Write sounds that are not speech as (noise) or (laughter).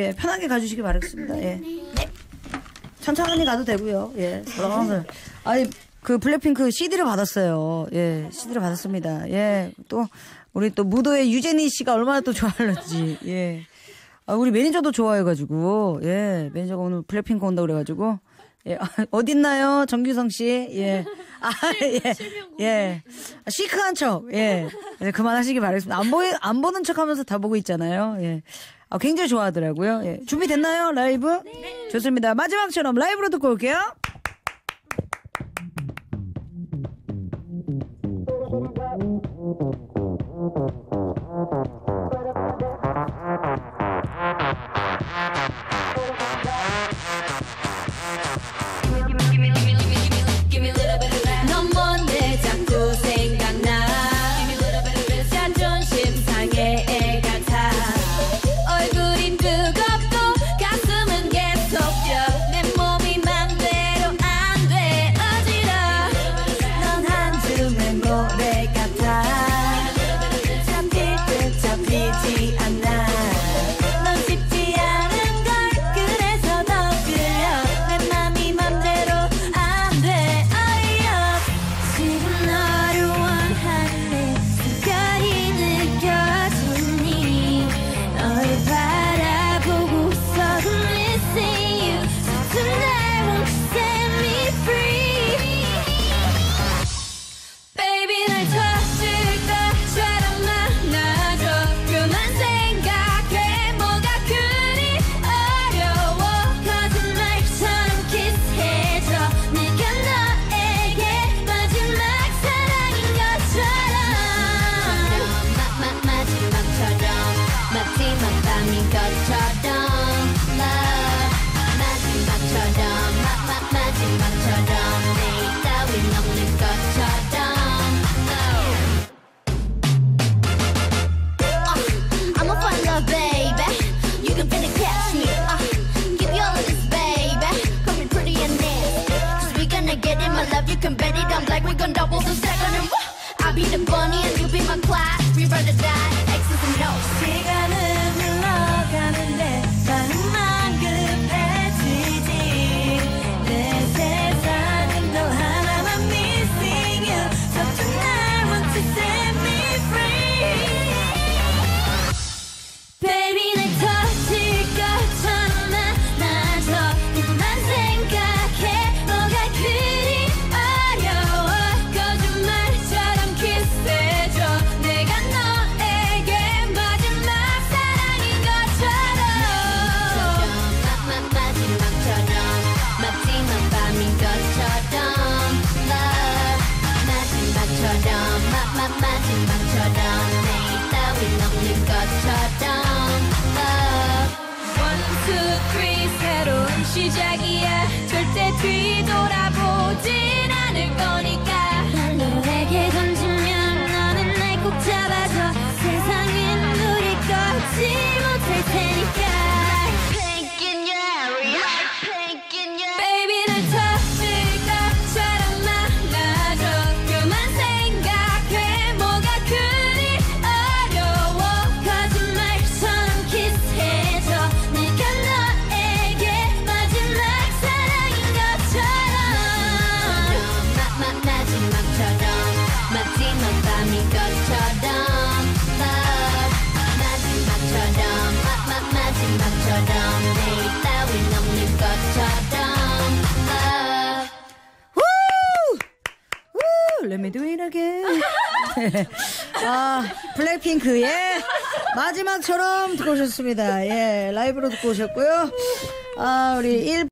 예, 편하게 가주시기 바라겠습니다. 예. 천천히 가도 되고요. 예. 그럼 아니 그 블랙핑크 CD를 받았어요. 예, CD를 받았습니다. 예, 또 우리 또 무도의 유재환 씨가 얼마나 또 좋아할는지. 예. 아, 우리 매니저도 좋아해가지고 예, 매니저가 오늘 블랙핑크 온다 고 그래가지고 예, 아, 어딨나요, 정규성 씨? 예. 아, 예. 예. 아, 시크한 척, 예. 예, 그만하시기 바라겠습니다. 안 보이, 안 보는 척 하면서 다 보고 있잖아요. 예. 아, 굉장히 좋아하더라고요. 예. 준비됐나요, 라이브? 네. 좋습니다. 마지막처럼 라이브로 듣고 올게요. (laughs) (laughs) 아, 블랙핑크의 마지막처럼 듣고 오셨습니다. 예, 라이브로 듣고 오셨고요. 아, 우리 1